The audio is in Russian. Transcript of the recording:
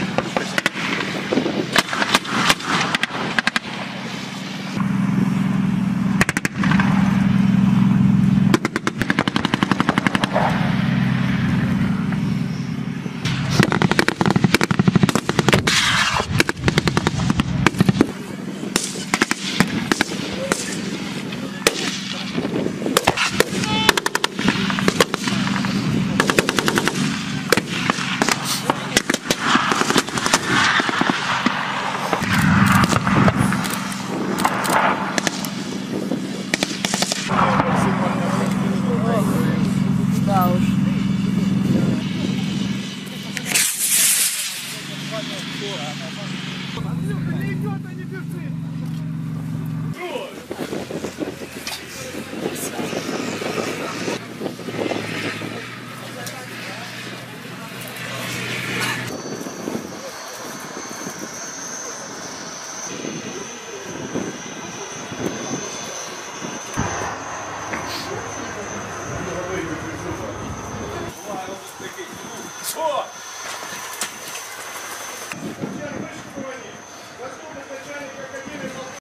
good. Андрюха, не идет, а не бежит!